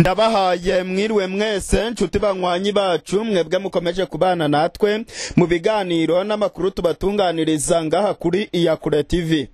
ndabahaye mwiriwe mwese nshuti banywanyi bacu mwebwe mukomeje kubana natwe mu biganiro n'amakuru tubatunganiriza ngaha kuri iyakure tv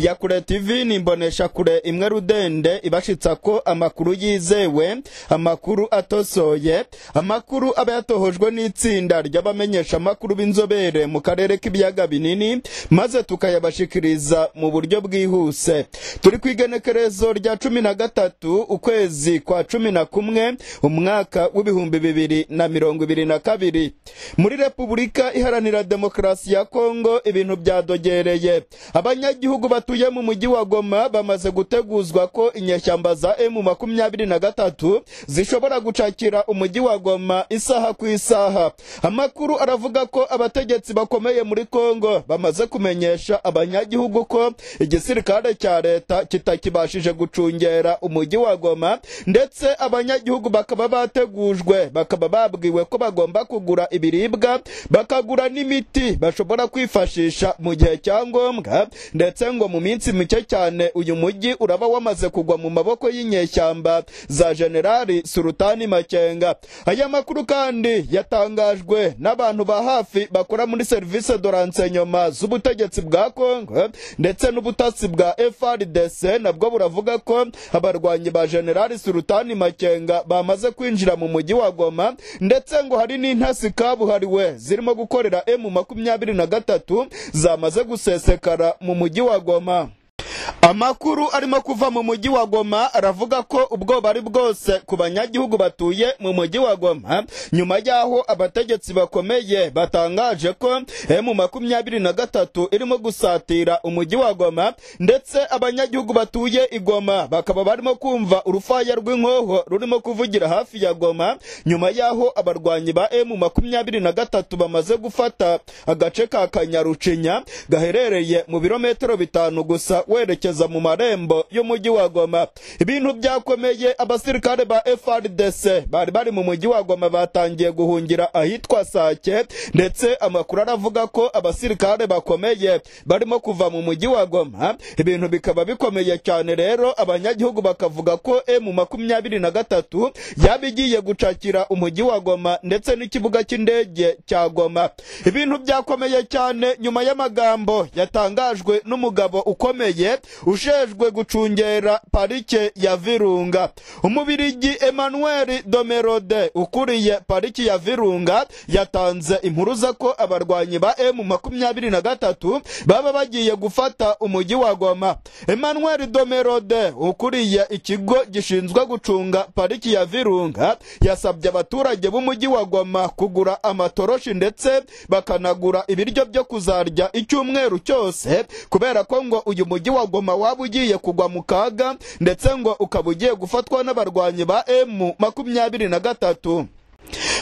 iyakure tv ni imbonesha kure imwe rudende ibashitsa ko amakuru yizewe amakuru atosoye amakuru aba yatohojwe n'itsinda ry'abamenyesha amakuru b'inzobere mu karere k'ibiyaga binini maze tukayabashikiriza mu buryo bwihuse. Turi ku igenekerezo rya cumi na gatatu ukwezi kwa cumi na kumwe umwaka w'ibihumbi bibiri na mirongo ibiri na kabiri. Muri repubulika iharanira demokarasi ya kongo ibintu byadogereye. Abanyagihugu batuye mu mujyi wa goma bamaze guteguzwa ko inyeshyamba za emu makumyabiri na gatatu zishobora gucakira umujyi wa goma isaha ku isaha. Amakuru aravuga ko abategetsi bakomeye muri kongo bamaze kumenyesha abanyagihugu ko igisirikare cya leta kitakibashije gucungera umujyi wa goma ndetse abanyagihugu bakaba bategujwe bakaba babwiwe ko bagomba kugura ibiribwa bakagura n'imiti bashobora kwifashisha mu gihe cya ngombwa. Ndetse ngo mu minsi mike cyane uyu mujyi uraba wamaze kugwa mu maboko y'inyeshyamba za generali surutani makenga. Aya makuru kandi yatangajwe n'abantu ba hafi bakora muri serivisi de renseignement z'ubutegetsi bwa kongo ndetse n'ubutasi bwa frdc nabwo buravuga ko abarwanyi ba generali surutani makenga bamaze kwinjira mu mujyi wa goma ndetse ngo hari n'intasi kabuhariwe zirimo gukorera emu makumyabiri na gatatu zamaze gusesekara mu mujyi wa goma. Amakuru arimo kuva mu mujyi wa goma aravuga ko ubwoba ari bwose ku banyagihugu batuye mu mujyi wa goma nyuma y'aho abategetsi bakomeye batangaje ko emu makumyabiri na gatatu irimo gusatira umujyi wa goma ndetse abanyagihugu batuye i goma bakaba barimo kumva urufaya rw'inkoho rurimo kuvugira hafi ya goma nyuma y'aho abarwanyi ba emu makumyabiri na gatatu bamaze gufata agace ka kanyarucinya gaherereye mu birometero bitanu gusa werekeza mu marembo y'umujyi wa Goma. Ibintu byakomeye abasirikare ba FRDC bari bari mu mujyi wa Goma batangiye guhungira ahitwa Sake ndetse amakuru aravuga ko abasirikare bakomeye barimo kuva mu mujyi wa Goma. Ibintu bikaba bikomeye cyane rero abanyagihugu bakavuga ko M makumyabiri na gatatu yaba igiye gucakira umujyi wa Goma ndetse n'ikibuga cy'indege cya Goma. Ibintu byakomeye cyane nyuma y'amagambo yatangajwe n'umugabo ukomeye ushejwe gucungera parike ya virunga. Umubirigi emmanuel domerode ukuriye pariki ya virunga yatanze impuruza ko abarwanyi ba emu makumyabiri na gatatu baba bagiye gufata umujyi wa goma. Emmanuel domerode ukuriye ikigo gishinzwe gucunga pariki ya virunga yasabye abaturage b'umujyi wa goma kugura amatoroshi ndetse bakanagura ibiryo byo kuzarya icyumweru cyose kubera ko ngo uyu mujyi wa goma waba ugiye kugwa mu kaga ndetse ngo ukaba ugiye gufatwa n'abarwanyi ba emu makumyabiri na gatatu.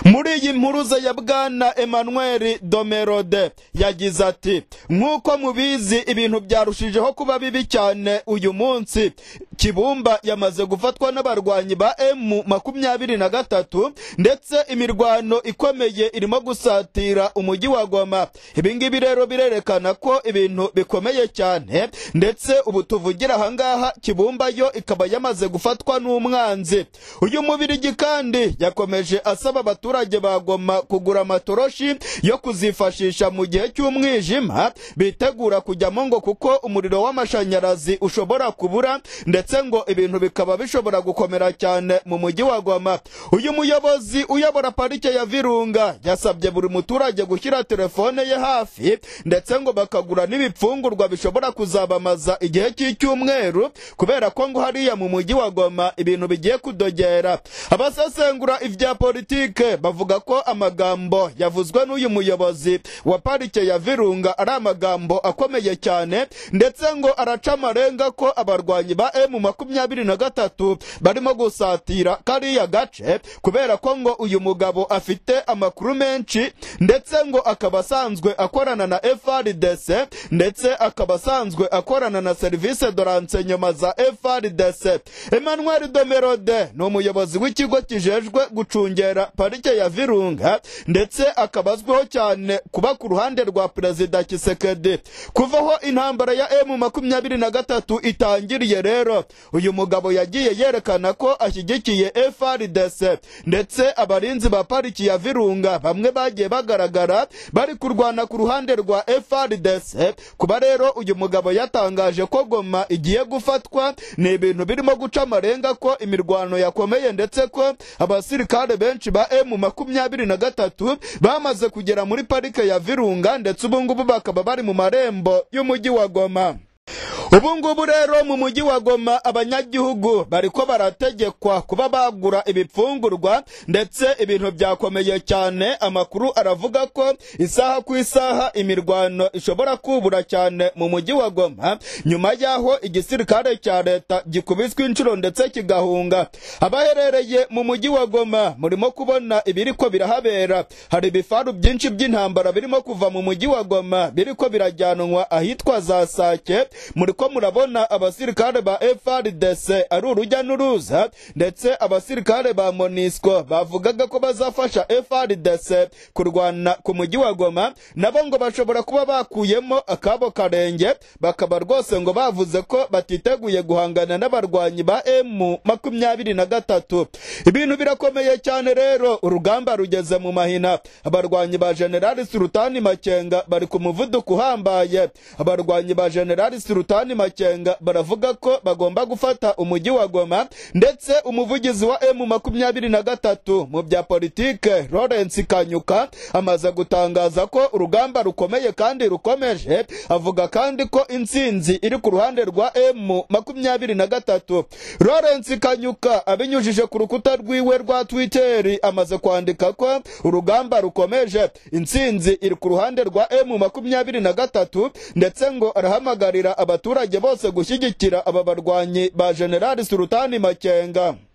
Muri iyi mpuruza ya bwana emmanuel domerode yagize ati nk'uko mubizi ibintu byarushijeho kuba bibi cyane uyu munsi. Kibumba yamaze gufatwa n'abarwanyi ba emu makumyabiri na gatatu ndetse imirwano ikomeye irimo gusatira umujyi wa goma. Ibingibi rero birerekana ko ibintu bikomeye cyane ndetse ubu tuvugira ahangaha kibumba yo ikaba yamaze gufatwa n'umwanzi. Uyu mubirigi kandi yakomeje asaba abaturage ba goma kugura amatoroshi yo kuzifashisha mu gihe cy'umwijima bitegura kujyamo ngo kuko umuriro w'amashanyarazi ushobora kubura ndetse ngo ibintu bikaba bishobora gukomera cyane mu mujyi wa goma. Uyu muyobozi uyobora parike ya virunga yasabye buri muturage gushyira telefone ye hafi ndetse ngo bakagura n'ibipfungurwa bishobora kuzabamaza igihe cy'icyumweru kubera ko ngo hariya mu mujyi wa goma ibintu bigiye kudogera. Abasesengura ibya politike bavuga ko amagambo yavuzwe n'uyu muyobozi wa parike ya virunga ari amagambo akomeye cyane ndetse ngo araca amarenga ko abarwanyi ba emu makumyabiri na gatatu barimo gusatira kariya gace kubera ko ngo uyu mugabo afite amakuru menshi ndetse ngo akaba asanzwe akorana na frdc ndetse akaba asanzwe akorana na serivisi de renseignement za frdc emmanuel domerode ni umuyobozi w'ikigo kijejwe gucungera parike ya virunga ndetse akaba azwiho cyane kuba ku ruhande rwa perezida kisekedi kuvaho intambara ya emu makumyabiri na gatatu itangiriye rero uyu mugabo yagiye yerekana ko ashyigikiye frdc ndetse abarinzi ba pariki ya virunga bamwe bagiye bagaragara bari kurwana ku ruhande rwa frdc kuba rero uyu mugabo yatangaje ko goma igiye gufatwa ni ibintu birimo guca amarenga ko imirwano yakomeye ndetse ko abasirikare benshi ba emu makumyabiri na gatatu bamaze kugera muri parike ya virunga ndetse ubu ngubu bakaba bari mu marembo y'umujyi wa goma ubu ngubu rero mu mujyi wa goma abanyagihugu bariko barategekwa kuba bagura ibipfungurwa ndetse ibintu byakomeye cyane. Amakuru aravuga ko isaha ku isaha imirwano ishobora kubura cyane mu mujyi wa goma. Nyuma y'aho igisirikare cya leta gikubiswe inshuro ndetse kigahunga abaherereye mu mujyi wa goma murimo kubona ibiriko birahabera. Hari ibifaru byinshi by'intambara birimo kuva mu mujyi wa goma biriko birajyanwa ahitwa za sake. Muri ko murabona abasirikare ba FRDC ari urujya n'uruza ndetse abasirikare ba MONUSCO bavugaga ko bazafasha FRDC kurwana ku mujyi wa Goma nabo ngo bashobora kuba bakuyemo akabo karenge bakaba rwose ngo bavuze ko batiteguye guhangana n'abarwanyi ba M makumyabiri na gatatu. Ibintu birakomeye cyane rero urugamba rugeze mu mahina. Abarwanyi ba General Sultani Makenga bari ku muvuduko uhambaye. Abarwanyi ba General Sultani Makenga baravuga ko bagomba gufata umujyi wa Goma ndetse umuvugizi wa M makumyabiri na gatatu mu bya politike Lawrence Kanyuka amaze gutangaza ko urugamba rukomeye kandi rukomeje avuga kandi ko intsinzi iri ku ruhande rwa M makumyabiri na gatatu. Lawrence Kanyuka abinyujije ku rukuta rwiwe rwa Twitter amaze kwandika ko urugamba rukomeje intsinzi iri ku ruhande rwa M makumyabiri na gatatu ndetse ngo arahamagarira abaturage bose gushyigikira aba barwanyi ba General Sultani Makenga.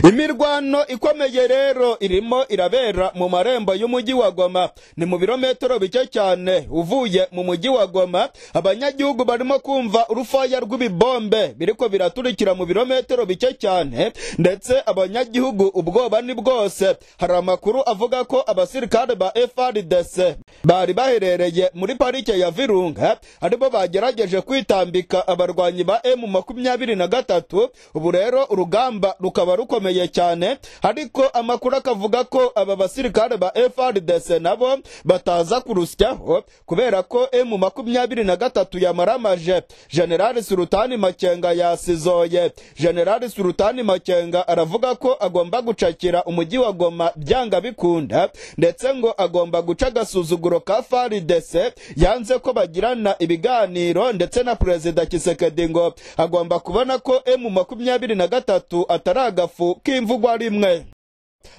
Imirwano ikomeye rero irimo irabera mu marembo y'umujyi wa Goma. Ni mu birometero bike cyane. Uvuye mu mujyi wa Goma abanyagihugu barimo kumva urufaya rw'ibibombe. Biriko biraturikira mu birometero bike cyane ndetse abanyagihugu ubwoba ni bwose. Hari amakuru avuga ko abasirikare ba FRDC bari baherereye muri parike ya Virunga ari bo bagerageje kwitambika abarwanyi ba M makumyabiri na gatatu. Ubu rero urugamba rukaba rukomeye cyane. Ariko amakuru akavuga ko aba basirikare ba FRDC nabo bataza kurusyaho kubera ko M makumyabiri na gatatu yamaramaje. General Sultani Makenga yasizoye. General Sultani Makenga aravuga ko agomba gucakira umujyi wa Goma byanga bikunda ndetse ngo agomba guca agasuzuguro ka FARDC yanze ko bagirana ibiganiro ndetse na Perezida Kisekedi ngo agomba kubona ko M makumyabiri na gatatu atari agafu kim phúc đêm ngày.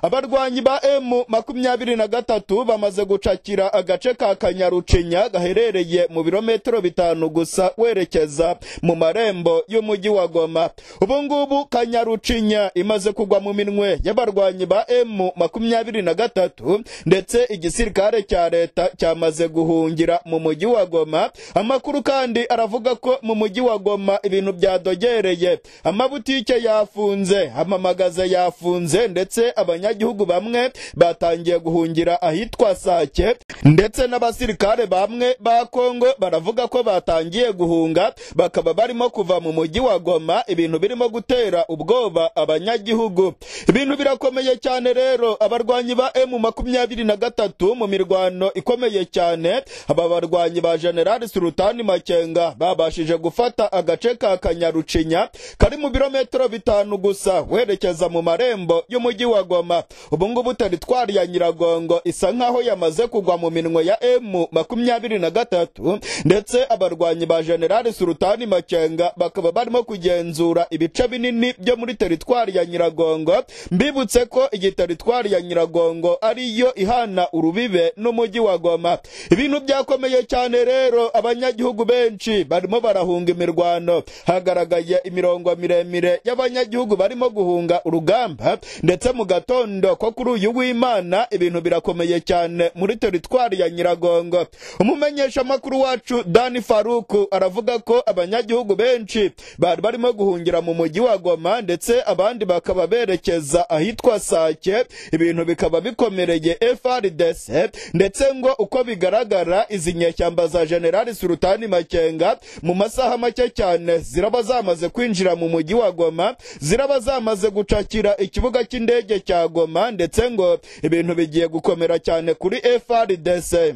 Abarwanyi ba M makumyabiri na gatatu bamaze gucakira agace ka Kanyarucinya gaherereye mu birometero bitanu gusa werekeza mu marembo y'umujyi wa Goma. Ubu ngubu Kanyarucinya imaze kugwa mu minwe y'abarwanyi ba M makumyabiri na gatatu ndetse igisirikare cya leta cyamaze guhungira mu mujyi wa Goma. Amakuru kandi aravuga ko mu mujyi wa Goma ibintu byadogereye. Amabutike yafunze amamagaze yafunze ndetse abanyagihugu bamwe batangiye guhungira ahitwa Sake ndetse n'abasirikare bamwe ba Kongo baravuga ko batangiye guhunga bakaba barimo kuva mu mujyi wa Goma ibintu birimo gutera ubwoba abanyagihugu. Ibintu birakomeye cyane rero abarwanyi ba M makumyabiri na gatatu mu mirwano ikomeye cyane aba barwanyi ba General Sultani Makenga babashije gufata agace ka Kanyarucinya kari mu birometero bitanu gusa werekeza mu marembo y'umujyi wa Goma. Ubu ngubu teritwari ya Nyiragongo isa nkaho yamaze kugwa mu minwe ya M makumyabiri na gatatu ndetse abarwanyi ba General Sultani Makenga bakaba barimo kugenzura ibice binini byo muri teritwari ya Nyiragongo mbibutse ko iyi teritwari ya Nyiragongo ariyo ihana urubibe n'umujyi wa Goma. Ibintu byakomeye cyane rero abanyagihugu benshi barimo barahunga imirwano. Hagaragaye imirongo miremire y'abanyagihugu barimo guhunga urugamba ndetse mu gatondo ko kuri uyu w'Imana ibintu birakomeye cyane muri teritwari ya nyiragongo. Umumenyeshamakuru wacu dani faruku aravuga ko abanyagihugu benshi bari barimo guhungira mu mujyi wa goma ndetse abandi bakaba berekeza ahitwa sake. Ibintu bikaba bikomereye frdc ndetse ngo uko bigaragara izi nyeshyamba za generali sultani makenga mu masaha make cyane ziraba zamaze kwinjira mu mujyi wa goma ziraba zamaze gucakira ikibuga cy'indege cya goma ndetse ngo ibintu bigiye gukomera cyane kuri frdc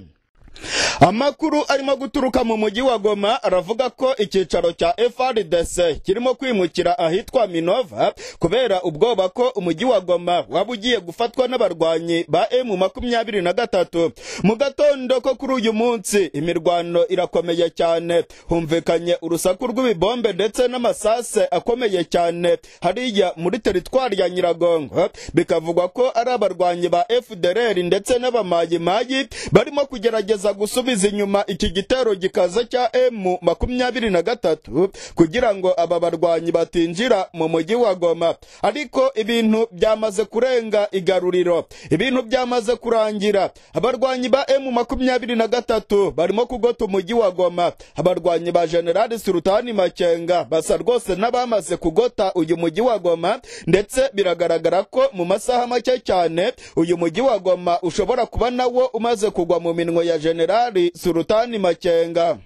amakuru arimo guturuka mu mujyi wa goma aravuga ko icyicaro cya frdc kirimo kwimukira ahitwa minova kubera ubwoba ko umujyi wa goma waba ugiye gufatwa n'abarwanyi ba emu makumyabiri na gatatu. Mu gatondo ko kuri uyu munsi imirwano irakomeye cyane. Humvikanye urusaku rw'ibibombe ndetse n'amasase akomeye cyane. Hariya muri teritwari ya nyiragongo bikavugwa ko ari abarwanyi ba fdr ndetse n'abamayimayi barimo kugerageza gusubiza inyuma iki gitero gikaze cya emu makumyabiri na gatatu kugira ngo aba barwanyi batinjira mu mujyi wa goma. Ariko ibintu byamaze kurenga igaruriro. Ibintu byamaze kurangira. Abarwanyi ba emu makumyabiri na gatatu barimo kugota umujyi wa goma. Abarwanyi ba generali sultani makenga basa rwose n'abamaze kugota uyu mujyi wa goma ndetse biragaragara ko mu masaha make cyane uyu mujyi wa goma ushobora kuba nawo umaze kugwa mu minwe ya generali sultani makenga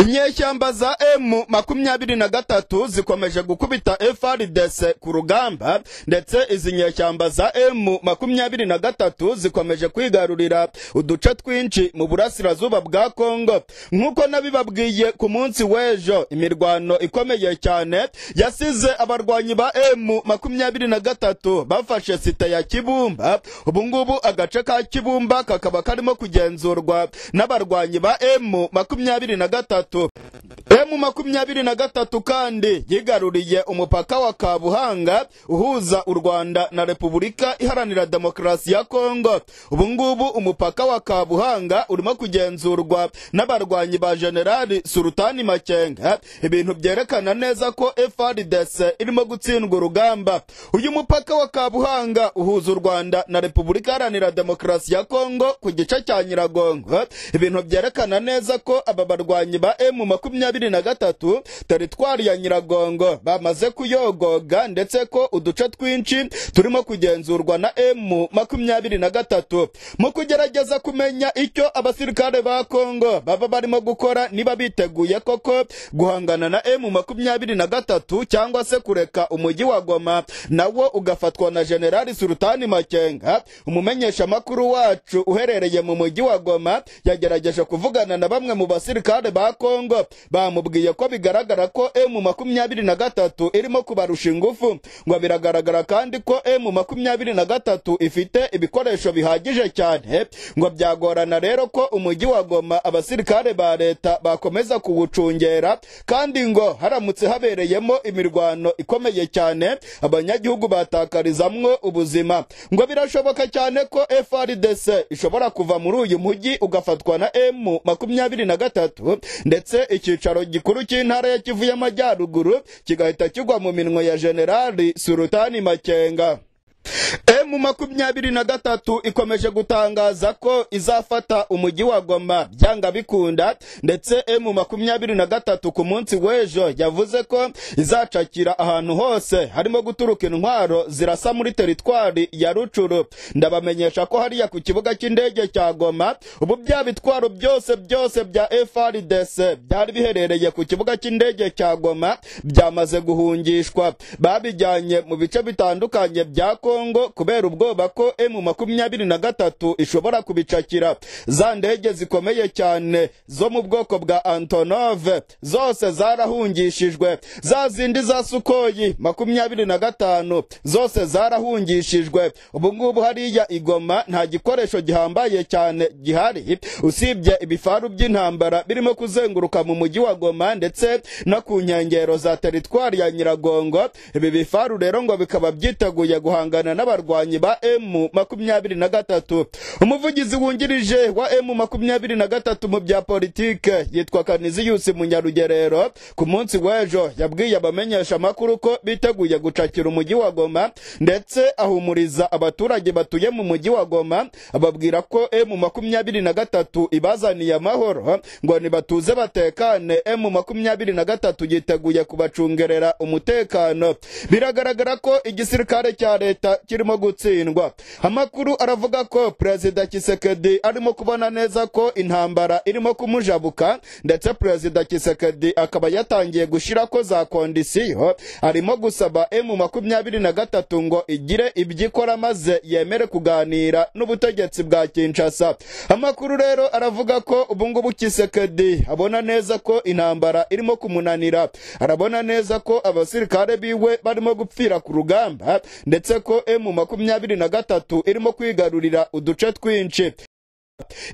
inyeshyamba za emu makumyabiri na gatatu zikomeje gukubita frdc ku rugamba ndetse izi nyeshyamba za emu makumyabiri na gatatu zikomeje kwigarurira uduce twinshi mu burasirazuba bwa kongo nk'uko nabibabwiye ku munsi w'ejo imirwano ikomeye cyane yasize abarwanyi ba emu makumyabiri na gatatu bafashe site ya kibumba. Ubungubu agace ka kibumba kakaba karimo kugenzurwa n'abarwanyi ba emu makumyabiri na gatatu. Emu makumyabiri na gatatu kandi yigaruriye umupaka wa kabuhanga uhuza u rwanda na repubulika iharanira demokarasi ya kongo ubungubu umupaka wa kabuhanga urimo kugenzurwa n'abarwanyi ba generali sultani makenga. Ibintu byerekana neza ko frdc irimo gutsindwa urugamba. Uyu mupaka wa kabuhanga uhuza u rwanda na repubulika iharanira demokarasi ya kongo ku gice cya nyiragongo. Ibintu byerekana neza ko aba barwanyi ba emu makumyabiri na gatatu teritwari ya nyiragongo. Bamaze kuyogoga ndetse ko uduce twinshi turimo kugenzurwa na emu makumyabiri na gatatu. Mu kugerageza kumenya icyo abasirikare ba kongo baba barimo gukora niba biteguye koko guhangana na emu makumyabiri na gatatu cyangwa se kureka umujyi wa goma nawo ugafatwa na generali sultani makenga umumenyeshamakuru wacu uherereye mu mujyi wa goma yagerageje kuvugana na bamwe mu basirikare ba kongo bamubwiye ko bigaragara ko emu makumyabiri na gatatu irimo kubarusha ingufu. Ngo biragaragara kandi ko emu makumyabiri na gatatu ifite ibikoresho bihagije cyane. Ngo byagorana rero ko umujyi wa goma abasirikare ba leta bakomeza kuwucungera. Kandi ngo haramutse habereyemo imirwano ikomeye cyane abanyagihugu batakarizamwo ubuzima. Ngo birashoboka cyane ko frdc ishobora kuva muri uyu mujyi ugafatwa na emu makumyabiri na gatatu. Ndetse icyicaro gikuru cy'intara ya kivu y'amajyaruguru kigahita kigwa mu minwe ya generali sultani makenga. Emu makumyabiri na gatatu ikomeje gutangaza ko izafata umujyi wa goma. Byanga bikunda ndetse emu makumyabiri na gatatu ku munsi w'ejo yavuze ko izacakira ahantu hose. Harimo guturuka intwaro zirasa muri teritwari ya rucuru. Ndabamenyesha ko hariya ku kibuga cy'indege cya goma ubu bya bitwaro byose byose bya frdc byari biherereye ku kibuga cy'indege cya goma byamaze guhungishwa. Babijyanye mu bice bitandukanye bya kongo kubera ubwoba ko emu makumyabiri na gatatu ishobora kubicakira. Za ndege zikomeye cyane zo mu bwoko bwa antonove zose zarahungishijwe. Za zindi za sukoyi makumyabiri na gatanu zose zarahungishijwe. Ubu ngubu hariya igoma nta gikoresho gihambaye cyane gihari. Usibye ibifaru by'intambara birimo kuzenguruka mu mujyi wa goma ndetse no ku nkengero za teritwari ya nyiragongo. Ibi bifaru rero ngo bikaba byiteguye guhangana n'aba n'abarwanyi ba emu makumyabiri na gatatu. Umuvugizi wungirije wa emu makumyabiri na gatatu mu bya politike yitwa kaniziyusi munyarugerero ku munsi w'ejo yabwiye abamenyesha amakuru ko biteguye gucakira umujyi wa goma ndetse ahumuriza abaturage batuye mu mujyi wa goma ababwira ko emu makumyabiri na gatatu ibazaniye amahoro ngo nibatuze batekane. Emu makumyabiri na gatatu yiteguye kubacungerera umutekano. Biragaragara ko igisirikare cya leta kirimo gutsindwa. Amakuru aravuga ko perezida kisekedi arimo kubona neza ko intambara irimo kumujabuka ndetse perezida kisekedi akaba yatangiye gushyira ko za kondisiyo. Arimo gusaba emu makumyabiri na gatatu ngo igire ibyo ikora maze yemere kuganira n'ubutegetsi bwa kinshasa. Amakuru rero aravuga ko ubungubu kisekedi abona neza ko intambara irimo kumunanira. Arabona neza ko abasirikare biwe barimo gupfira ku rugamba ndetse ko emu makumyabiri na gatatu irimo kwigarurira uduce twinshi.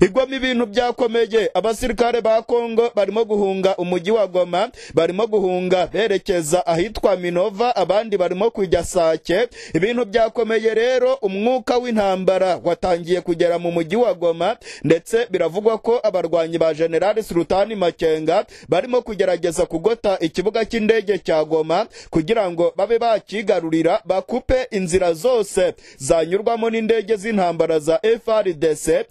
Igwamo ibintu byakomeye abasirikare ba kongo barimo guhunga umujyi wa goma barimo guhunga berekeza ahitwa minova abandi barimo kujya sake. Ibintu byakomeye rero umwuka w'intambara watangiye kugera mu mujyi wa goma ndetse biravugwa ko abarwanyi ba generali sultani makenga barimo kugerageza kugota ikibuga cy'indege cya goma kugira ngo babe bakigarurira bakupe inzira zose zanyurwamo n'indege z'intambara za frdc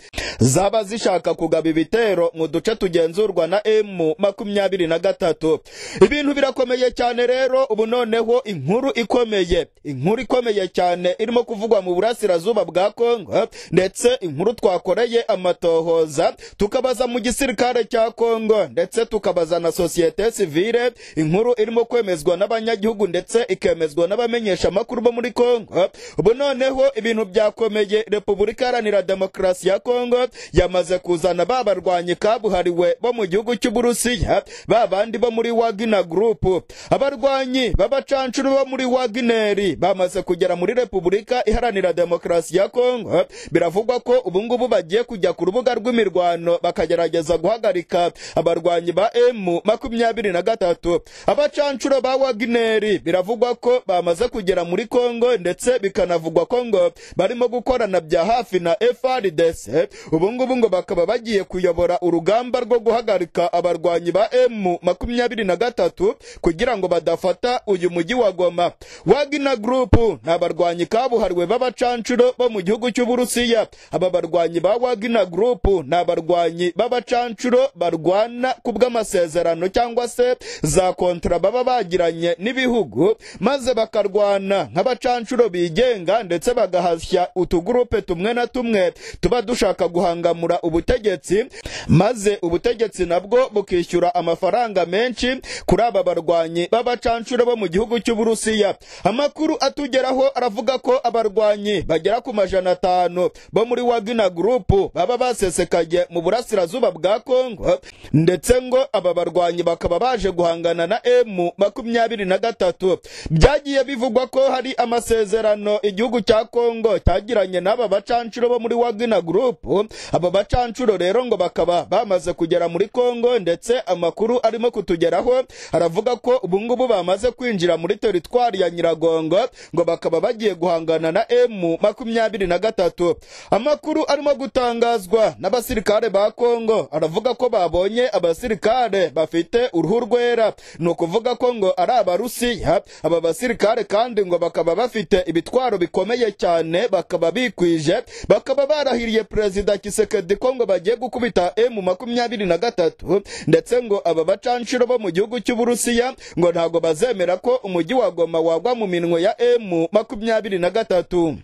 zaba zishaka kugaba ibitero mu duce tugenzurwa na emu makumyabiri na gatatu. Ibintu birakomeye cyane rero ubu noneho inkuru ikomeye. Inkuru ikomeye cyane irimo kuvugwa mu burasirazuba bwa kongo ndetse inkuru twakoreye amatohoza tukabaza mu gisirikare cya kongo ndetse tukabaza na sosiyete sivile inkuru irimo kwemezwa n'abanyagihugu ndetse ikemezwa n'abamenyesha amakuru bo muri kongo ubu noneho ibintu byakomeye. Repubulika iharanira demokarasi ya kongo yamaze kuzana ba barwanyi kabuhariwe bo mu gihugu cy'uburusiya ba bandi bo muri wagina gurupu abarwanyi b'abacancuru bo muri wagineri bamaze kugera muri repubulika iharanira demokarasi ya kongo biravugwa ko ubungubu bagiye kujya ku rubuga rw'imirwano bakagerageza guhagarika abarwanyi ba emu makumyabiri na gatatu. Abacancuro ba wagineri biravugwa ko bamaze kugera muri kongo ndetse bikanavugwa ko ngo barimo gukorana bya hafi na frdc ubungubu ngo bakaba bagiye kuyobora urugamba rwo guhagarika abarwanyi ba emu makumyabiri na gatatu kugira ngo badafata uyu mujyi wa goma. Wagina gurupu ni abarwanyi kabuhariwe b'abacancuro bo mu gihugu cy'uburusiya. Aba barwanyi ba wagina gurupu ni abarwanyi b'abacancuro barwana ku bw'amasezerano cyangwa se za kontara baba bagiranye n'ibihugu maze bakarwana nk'abacancuro bigenga ndetse bagahashya utugurupe tumwe na tumwe tuba dushaka guhangamura ubutegetsi maze ubutegetsi nabwo bukishyura amafaranga menshi kuri aba barwanyi b'abacancuro bo mu gihugu cy'uburusiya. Amakuru atugeraho aravuga ko abarwanyi bagera ku majana atanu bo muri wagina gurupu baba basesekaye mu burasirazuba bwa kongo ndetse ngo aba barwanyi bakaba baje guhangana na emu makumyabiri na gatatu. Byagiye bivugwa ko hari amasezerano igihugu cya kongo cyagiranye n'aba bacancuro bo muri wagina gurupu aba bacancuro rero ngo bakaba bamaze kugera muri kongo ndetse amakuru arimo kutugeraho aravuga ko ubungubu bamaze kwinjira muri teritwari ya nyiragongo ngo bakaba bagiye guhangana na emu makumyabiri na gatatu. Amakuru arimo gutangazwa n'abasirikare ba kongo aravuga ko babonye abasirikare bafite uruhu rwera. Ni ukuvuga ko ngo ari abarusiya. Aba basirikare kandi ngo bakaba bafite ibitwaro bikomeye cyane bakaba bikwije bakaba barahiriye perezida kisekedi ko ngo bagiye gukubita emu makumyabiri na gatatu ndetse ngo aba bacanshuro bo mu gihugu cy'uburusiya ngo ntabwo bazemera ko umujyi wa goma wagwa mu minwe ya emu makumyabiri na gatatu.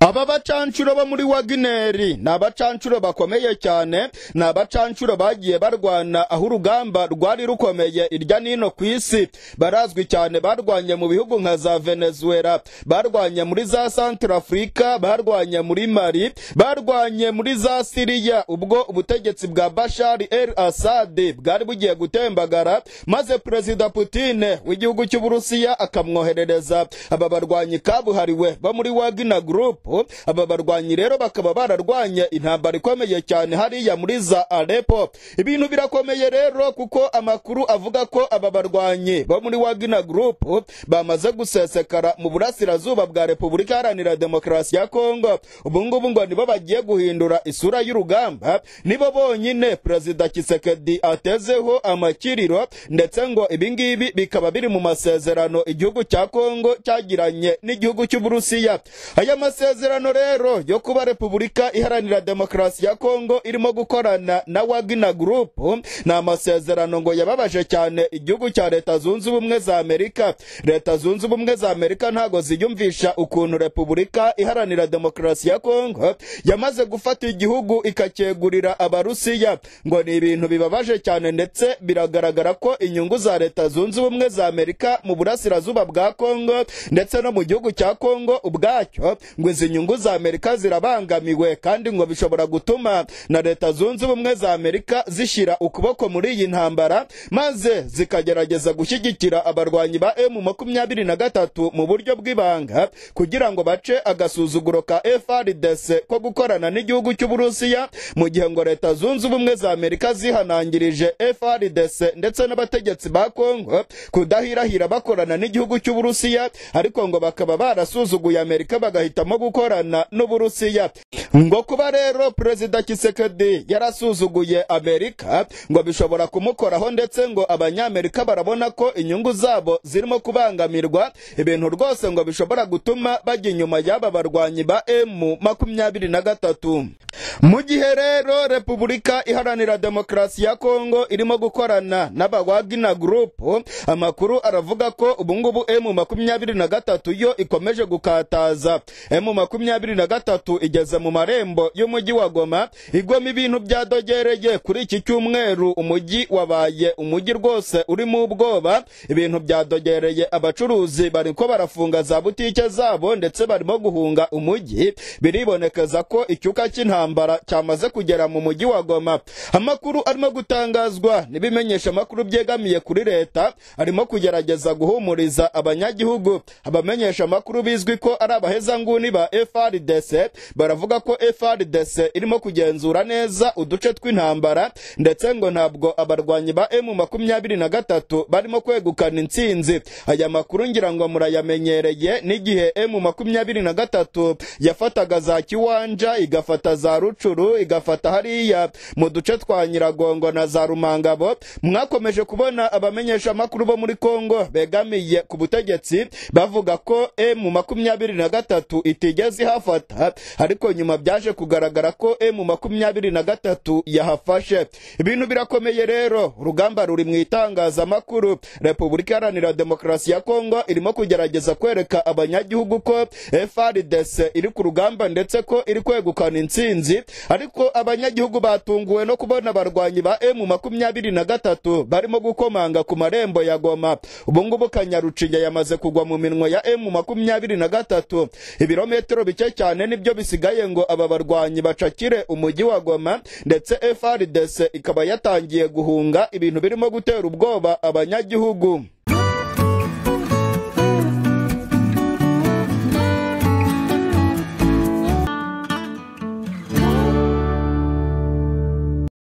Aba bacancuro bo muri wagineri ni abacancuro bakomeye cyane ni abacancuro bagiye barwana aho urugamba rwari rukomeye irya nino ku isi. Barazwi cyane barwanye mu bihugu nka za venezuela barwanye muri za santarafurika barwanye muri mari barwanye muri za siriya ubwo ubutegetsi bwa bashari el asade bwari bugiye gutembagara maze perezida putine w'igihugu cy'uburusiya akamwoherereza. Aba barwanyi kabuhariwe bo muri wagina Group. Aba barwanyi rero bakaba bararwanye intambara ikomeye cyane hariya muri za Aleppo. Ibintu birakomeye rero kuko amakuru avuga ko aba barwanyi bo muri Wagner Group bamaze gusesekara mu burasirazuba bwa Repubulika Iharanira Demokarasi ya Kongo. Ubu ngubu ngo nibo bagiye guhindura isura y'urugamba nibo bonyine Perezida Kisekedi atezeho amakiriro ndetse ngo ibingibi bikaba biri mu masezerano igihugu cya Kongo cyagiranye n'igihugu cy'Uburusiya. Aya masezerano rero yo kuba Repubulika Iharanira Demokarasi ya Kongo irimo gukorana na Wagner Group ni amasezerano ngo yababaje cyane igihugu cya Leta Zunze Ubumwe za Amerika. Leta Zunze Ubumwe za Amerika ntago ziyumvisha ukuntu Repubulika Iharanira Demokarasi ya Kongo yamaze gufata igihugu ikacyegurira abarusiya. Ngo ni ibintu bibabaje cyane ndetse biragaragara ko inyungu za Leta Zunze Ubumwe za Amerika mu burasirazuba bwa Kongo ndetse no mu gihugu cya Kongo ubwacyo ngo izi nyungu za Amerika zirabangamiwe kandi ngo bishobora gutuma na Leta Zunze Ubumwe za Amerika zishyira ukuboko muri iyi ntambara maze zikagerageza gushyigikira abarwanyi ba M makumyabiri na gatatu mu buryo bw'ibanga kugira ngo bace agasuzuguro ka FRDC ko gukorana n'igihugu cy'Uburusiya. Mu gihe ngo Leta Zunze Ubumwe za Amerika zihanangirije FRDC ndetse n'abategetsi ba Kongo kudahirahira bakorana n'igihugu cy'Uburusiya ariko ngo bakaba barasuzuguye Amerika bagahitamo gukorana n'Uburusiya. Ngo kuba rero Perezida Kisekedi yarasuzuguye Amerika ngo bishobora kumukoraho ndetse ngo abanyamerika barabona ko inyungu zabo zirimo kubangamirwa ibintu rwose ngo bishobora gutuma bajya inyuma y'aba barwanyi ba M makumyabiri na gatatu. Mu gihe rero Repubulika Iharanira Demokarasi ya Kongo irimo gukorana n'aba Wagner Group amakuru aravuga ko ubungubu M makumyabiri na gatatu yo ikomeje gukataza. M makumyabiri na gatatu igeze mu marembo y'umujyi wa Goma igoma ibintu byadogereye kuri iki cyumweru. Umujyi wabaye umujyi rwose urimo ubwoba ibintu byadogereye abacuruzi bariko barafunga za butike zabo ndetse barimo guhunga umujyi. Biribonekeza ko icyuka cy'intambara cyamaze kugera mu mujyi wa Goma. Amakuru arimo gutangazwa n'ibimenyesha amakuru byegamiye kuri leta arimo kugerageza guhumuriza abanyagihugu. Abamenyesha amakuru bizwi ko ari abahezanguni ba FRDC baravuga ko FRDC irimo kugenzura neza uduce tw'intambara ndetse ngo ntabwo abarwanyi ba M makumyabiri na gatatu barimo kwegukana intsinzi. Aya makuru ngira ngo murayamenyereye n'igihe M makumyabiri na gatatu yafataga za Kiwanja igafata za Rucuru igafata hariya. Mu duce twa Nyiragongo na za Rumangabo mwakomeje kubona abamenyesha amakuru bo muri Kongo begamiye ku butegetsi bavuga ko M makumyabiri na gatatu itigeze ihafata ariko nyuma byaje kugaragara ko M makumyabiri na gatatu yahafashe. Ibintu birakomeye rero urugamba ruri mu itangazamakuru. Repubulika Iharanira Demokarasi ya Kongo irimo kugerageza kwereka abanyagihugu ko FRDC iri ku rugamba ndetse ko iri kwegukana intsinzi ariko abanyagihugu batunguwe no kubona abarwanyi ba M makumyabiri na gatatu barimo gukomanga ku marembo ya Goma. Ubu ngubu Kanyarucinya yamaze kugwa mu minwa ya M makumyabiri na gatatu. Ibirometero bike cyane ni byo bisigaye ngo aba barwanyi bacakire umujyi wa Goma ndetse FRDC ikaba yatangiye guhunga ibintu birimo gutera ubwoba abanyagihugu.